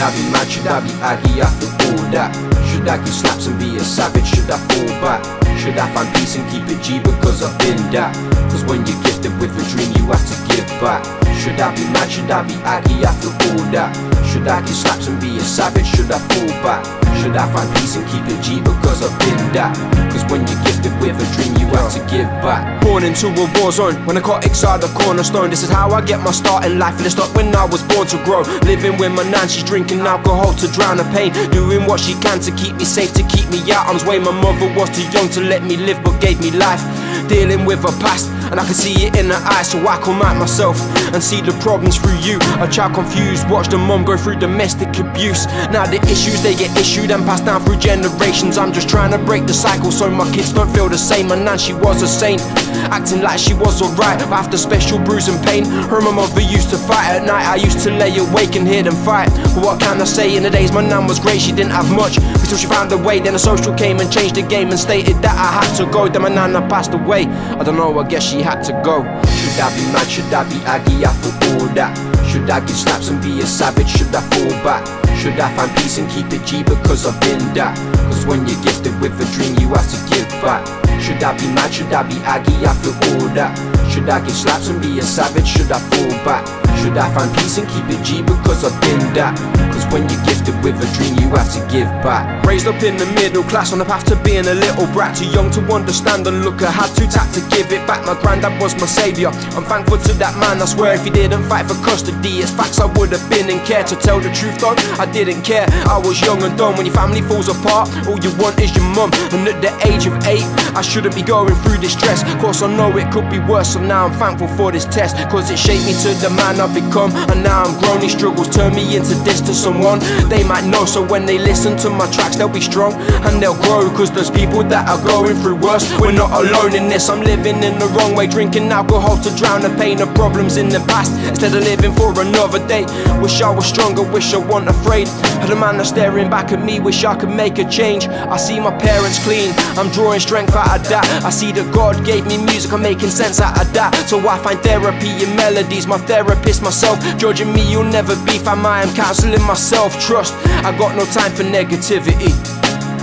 I be mad? Should I be aggy after all that? Should I give slaps and be a savage? Should I fall back? Should I find peace and keep it G because I've been that? Cause when you're gifted with a dream you have to give back Should I be mad? Should I be aggy after all that? Should I give slaps and be a savage? Should I fall back? Should I find peace and keep it G because I've been that? Cause when you're gifted with a dream you have to give back Born into a war zone when I got inside the cornerstone This is how I get my start in life and it stopped when I was born to grow Living with my nan, she's drinking alcohol to drown her pain Doing what she can to keep me safe, to keep me out arm's way My mother was too young to let me live but gave me life Dealing with her past and I can see it in her eyes So I come out myself and see the problems through you. A child confused, watch the mum go through domestic abuse. Now the issues they get issued and passed down through generations. I'm just trying to break the cycle so my kids don't feel the same. And nan she was a saint, acting like she was alright after special bruise and pain, her and my mother used to fight At night I used to lay awake and hear them fight. But what can I say, in the days my nan was great, she didn't have much. Until she found a way, then the social came and changed the game And stated that I had to go, then my nana passed away. I don't know, I guess she had to go Should I be mad? Should I be aggy after all that? Should I give slaps and be a savage? Should I fall back? Should I find peace and keep it G because I've been that? Cause when you're gifted with a dream you have to give back Should I be mad? Should I be aggy after all that? Should I give slaps and be a savage? Should I fall back? Should I find peace and keep it G? Because I've been that? Cause when you're gifted with a dream you have to give back. Raised up in the middle class on the path to being a little brat. Too young to understand and look I had too tact to give it back. My granddad was my saviour I'm thankful to that man. I swear if he didn't fight for custody It's facts. I would have been in care To tell the truth though I didn't care. I was young and dumb. When your family falls apart All you want is your mum. And at the age of eight I shouldn't be going through this stress. Course I know it could be worse So now I'm thankful for this test. Cause it shaped me to the man I've become And now I'm grown. These struggles turn me into this to someone. They might know so when they listen to my tracks They'll be strong and they'll grow. Cause there's people that are going through worse. We're not alone in this. I'm living in the wrong way Drinking alcohol to drown the pain of problems in the past. Instead of living for another day Wish I was stronger, wish I wasn't afraid. Of the man that's staring back at me Wish I could make a change. I see my parents clean. I'm drawing strength out of that I see that God gave me music I'm making sense out of that So I find therapy in melodies My therapist myself. Judging me you'll never be fam I am counseling myself. Trust I got no time for negativity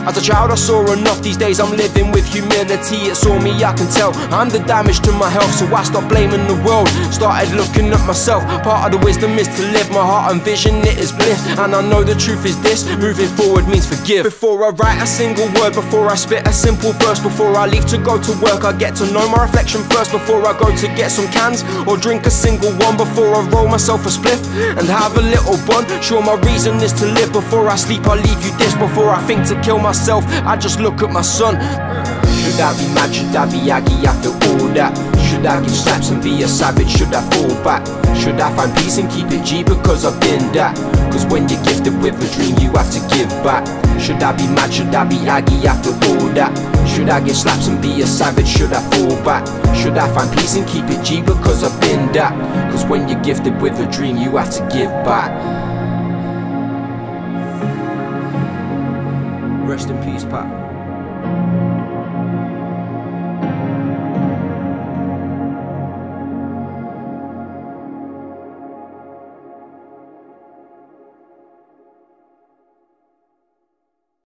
as a child I saw enough, these days. I'm living with humility. It's all me, I can tell, I'm the damage to my health So I stopped blaming the world, started looking at myself. Part of the wisdom is to live. My heart and vision, it is bliss. And I know the truth is this, moving forward means forgive. Before I write a single word, before I spit a simple verse Before I leave to go to work, I get to know my reflection first. Before I go to get some cans, or drink a single one Before I roll myself a spliff, and have a little bun. Sure my reason is to live, before I sleep I leave you this. Before I think to kill myself myself, I just look at my son. Should I be mad? Should I be aggy after all that? Should I give slaps and be a savage? Should I fall back? Should I find peace and keep it G because I've been that? Cause when you're gifted with a dream, you have to give back. Should I be mad? Should I be aggy after all that? Should I give slaps and be a savage? Should I fall back? Should I find peace and keep it G because I've been that? Cause when you're gifted with a dream, you have to give back. Rest in peace, Pat.